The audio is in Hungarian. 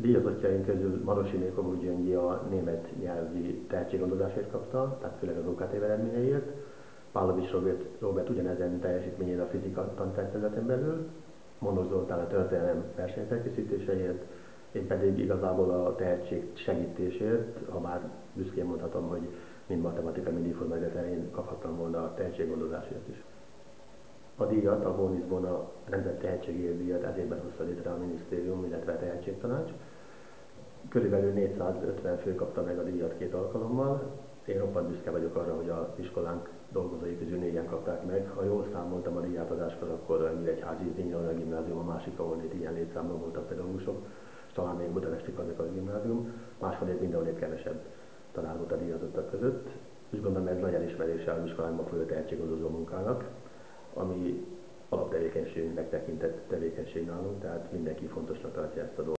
díjazottjaink közül Marosi Nékomú Gyöngyi a német nyelvi tehetséggondozásért kapta, tehát főleg az OKT eredményeiért. Pálovics Robert, Robert ugyanezen teljesítményére a fizika tantárgy belül, Monok Zoltán a történelem versenyfelkészítéseiért, én pedig igazából a tehetség segítésért, ha már büszkén mondhatom, hogy mind matematika, mind informatika terén kaphattam volna a tehetséggondozásért is. A díjat, a Bóniszbon a Nemzet Tehetségért díjat ez évben hozta létre a minisztérium, illetve a tehetségtanács. Körülbelül 450 fő kapta meg a díjat két alkalommal. Én roppant büszke vagyok arra, hogy az iskolánk dolgozói közül négyen kapták meg. Ha jól számoltam a díjátadáskor, akkor a Nyíregyházi Zényelőn gimnázium a másik, ahol itt ilyen létszámban voltak pedagógusok, és talán még Budapesti Kazikazi Gimnázium, máshol mindenhol kevesebb talán volt a díjazottak között. Úgy gondolom ez nagy elismerése az iskolánkban folyó tehetséggondozó munkának ami alaptevékenységnek tekintett tevékenység nálunk, tehát mindenki fontosnak tartja ezt a dolgot.